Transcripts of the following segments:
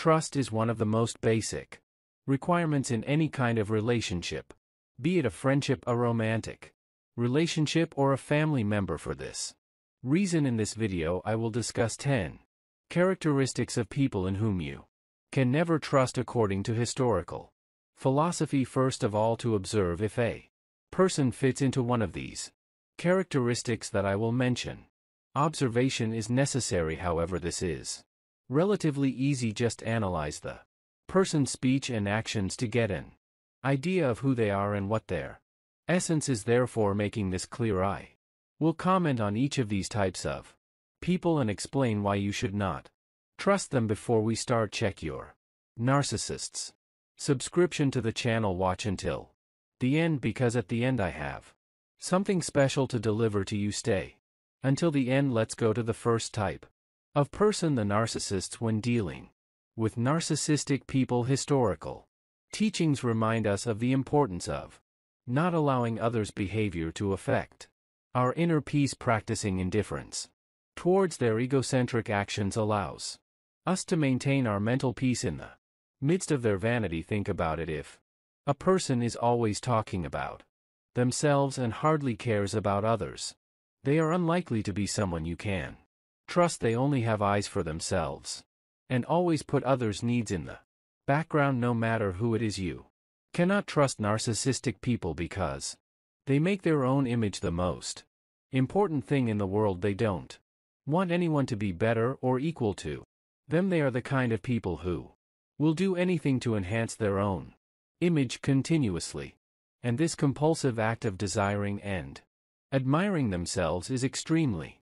Trust is one of the most basic requirements in any kind of relationship, be it a friendship, a romantic relationship, or a family member for this reason in this video I will discuss 10 characteristics of people in whom you can never trust according to historical philosophy first of all to observe if a person fits into one of these characteristics that I will mention. Observation is necessary however this is relatively easy just analyze the person's speech and actions to get an idea of who they are and what their essence is therefore making this clear. I will comment on each of these types of people and explain why you should not trust them before we start. Check your narcissists subscription to the channel. Watch until the end because at the end I have something special to deliver to you. Stay until the end. Let's go to the first type of person the narcissists when dealing with narcissistic people historical teachings remind us of the importance of not allowing others' behavior to affect our inner peace practicing indifference towards their egocentric actions allows us to maintain our mental peace in the midst of their vanity think about it if a person is always talking about themselves and hardly cares about others. They are unlikely to be someone you can trust they only have eyes for themselves and always put others' needs in the background no matter who it is you cannot trust narcissistic people because they make their own image the most important thing in the world they don't want anyone to be better or equal to them they are the kind of people who will do anything to enhance their own image continuously. And this compulsive act of desiring and admiring themselves is extremely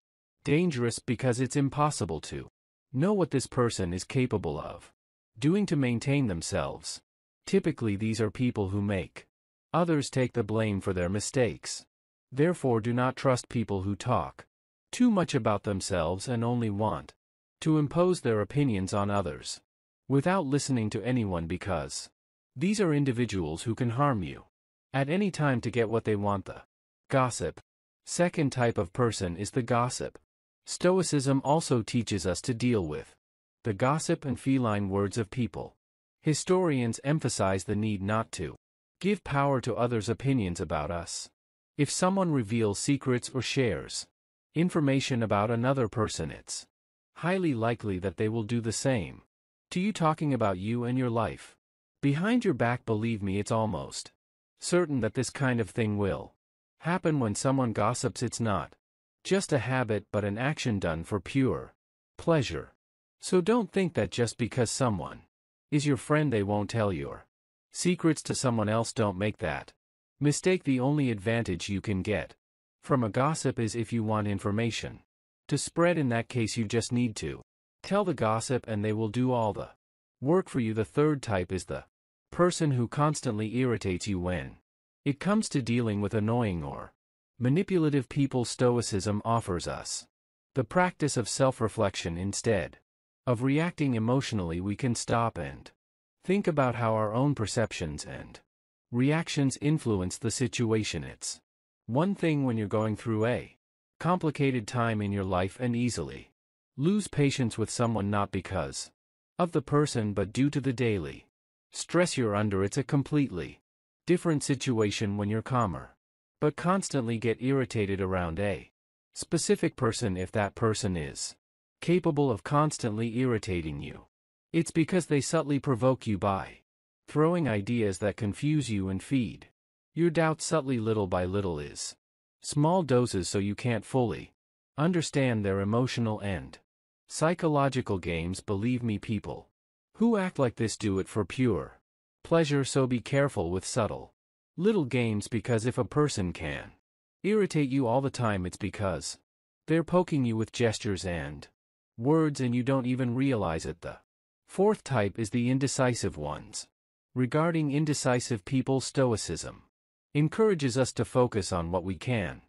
dangerous because it's impossible to know what this person is capable of doing to maintain themselves. Typically, these are people who make others take the blame for their mistakes. Therefore, do not trust people who talk too much about themselves and only want to impose their opinions on others without listening to anyone because these are individuals who can harm you at any time to get what they want the gossip. Second type of person is the gossip. Stoicism also teaches us to deal with the gossip and feline words of people. Historians emphasize the need not to give power to others' opinions about us. If someone reveals secrets or shares information about another person, it's highly likely that they will do the same. To you talking about you and your life. Behind your back believe me it's almost certain that this kind of thing will happen when someone gossips it's not just a habit but an action done for pure pleasure. So don't think that just because someone is your friend they won't tell your secrets to someone else don't make that mistake the only advantage you can get from a gossip is if you want information to spread in that case you just need to Tell the gossip and they will do all the work for you. The third type is the person who constantly irritates you when it comes to dealing with annoying or manipulative people. Stoicism offers us the practice of self reflection instead of reacting emotionally. We can stop and think about how our own perceptions and reactions influence the situation. It's one thing when you're going through a complicated time in your life and easily Lose patience with someone not because of the person but due to the daily stress you're under. It's a completely different situation when you're calmer. But constantly get irritated around a specific person if that person is capable of constantly irritating you. It's because they subtly provoke you by throwing ideas that confuse you and feed your doubt subtly little by little is small doses so you can't fully understand their emotional end. Psychological games believe me people who act like this do it for pure pleasure so be careful with subtle little games because if a person can irritate you all the time it's because they're poking you with gestures and words and you don't even realize it. The fourth type is the indecisive ones. Regarding indecisive people stoicism encourages us to focus on what we can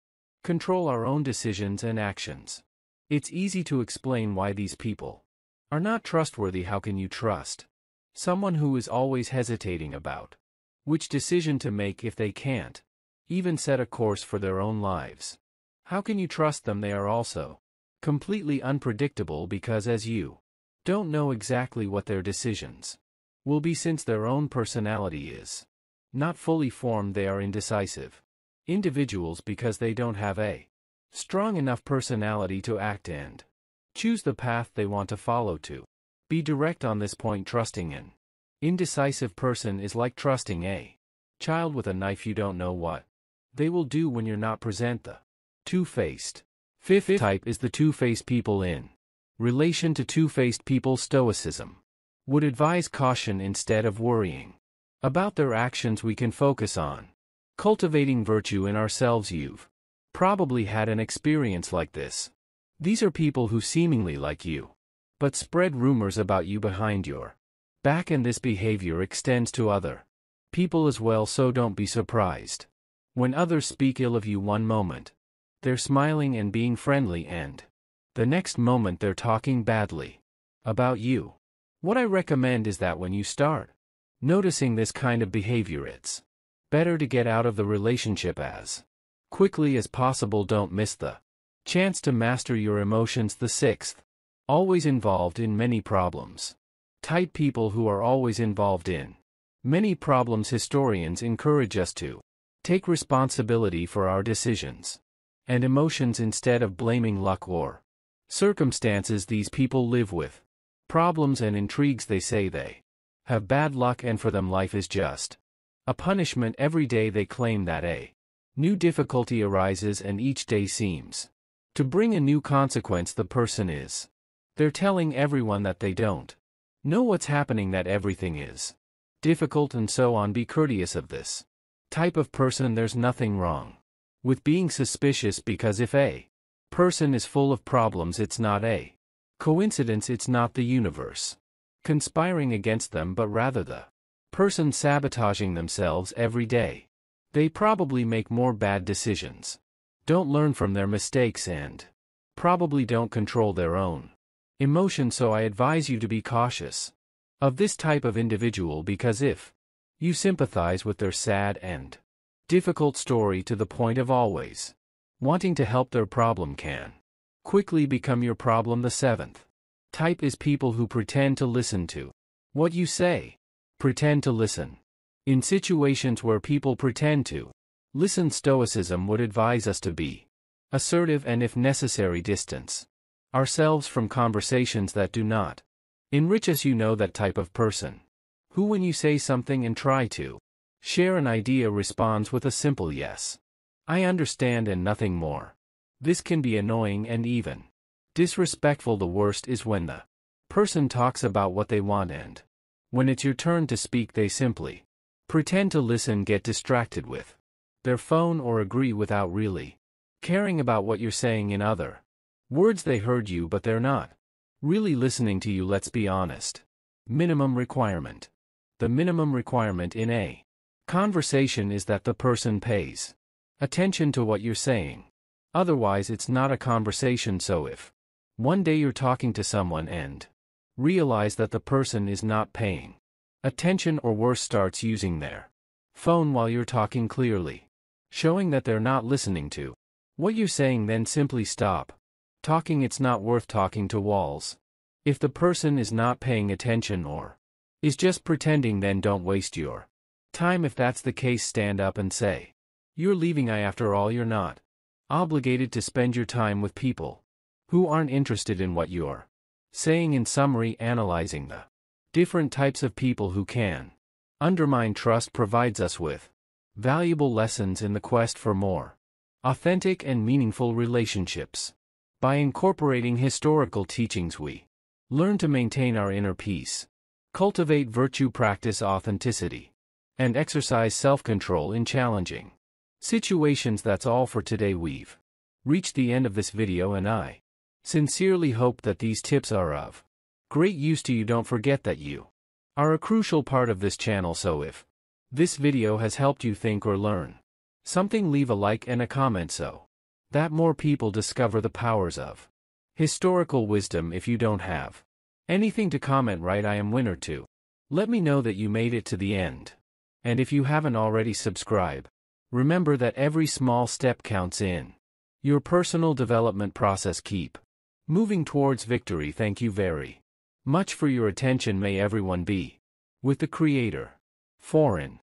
control our own decisions and actions. It's easy to explain why these people are not trustworthy. How can you trust someone who is always hesitating about which decision to make if they can't even set a course for their own lives? How can you trust them? They are also completely unpredictable because, as you Don't know exactly what their decisions will be since their own personality is not fully formed they are indecisive. Individuals because they don't have a strong enough personality to act and choose the path they want to follow to. Be direct on this point trusting an indecisive person is like trusting a child with a knife you don't know what they will do when you're not present the two-faced. Fifth type is the two-faced people in relation to two-faced people stoicism. Would advise caution instead of worrying. About their actions we can focus on cultivating virtue in ourselves you've probably had an experience like this. These are people who seemingly like you, but spread rumors about you behind your back and this behavior extends to other people as well so don't be surprised. When others speak ill of you one moment, they're smiling and being friendly and the next moment they're talking badly about you. What I recommend is that when you start noticing this kind of behavior it's better to get out of the relationship as quickly as possible don't miss the chance to master your emotions the sixth always involved in many problems type people who are always involved in many problems historians encourage us to take responsibility for our decisions and emotions instead of blaming luck or circumstances these people live with. Problems and intrigues they say they have bad luck and for them life is just a punishment every day they claim that a new difficulty arises and each day seems to bring a new consequence the person is. They're telling everyone that they don't know what's happening that everything is difficult and so on be courteous of this type of person there's nothing wrong with being suspicious because if a person is full of problems it's not a coincidence it's not the universe conspiring against them but rather the person sabotaging themselves every day. They probably make more bad decisions. Don't learn from their mistakes and probably don't control their own emotion so I advise you to be cautious of this type of individual because if you sympathize with their sad and difficult story to the point of always wanting to help their problem can quickly become your problem. The seventh type is people who pretend to listen to what you say. Pretend to listen. In situations where people pretend to listen, Stoicism would advise us to be assertive and, if necessary, distance ourselves from conversations that do not enrich us. You know that type of person who, when you say something and try to Share an idea responds with a simple yes. I understand and nothing more. This can be annoying and even disrespectful. The worst is when the person talks about what they want and when it's your turn to speak they simply pretend to listen get distracted with their phone or agree without really caring about what you're saying in other words they heard you but they're not really listening to you let's be honest. Minimum requirement. The minimum requirement in a Conversation is that the person pays attention to what you're saying. Otherwise, it's not a conversation. So, if one day you're talking to someone and realize that the person is not paying attention or worse starts using their phone while you're talking clearly, showing that they're not listening to what you're saying, then simply stop talking. It's not worth talking to walls. If the person is not paying attention or is just pretending, then don't waste your Time if that's the case stand up and say. You're leaving I after all you're not. Obligated to spend your time with people. Who aren't interested in what you're saying in summary analyzing the different types of people who can undermine trust provides us with valuable lessons in the quest for more authentic and meaningful relationships. By incorporating historical teachings we learn to maintain our inner peace, cultivate virtue practice authenticity, and exercise self-control in challenging situations. That's all for today. We've reached the end of this video and I sincerely hope that these tips are of great use to you. Don't forget that you are a crucial part of this channel so if this video has helped you think or learn something leave a like and a comment so that more people discover the powers of historical wisdom if you don't have anything to comment right I am winner too. Let me know that you made it to the end. And if you haven't already subscribe, remember that every small step counts in your personal development process keep moving towards victory thank you very Much for your attention may everyone be. With the Creator. Foreign.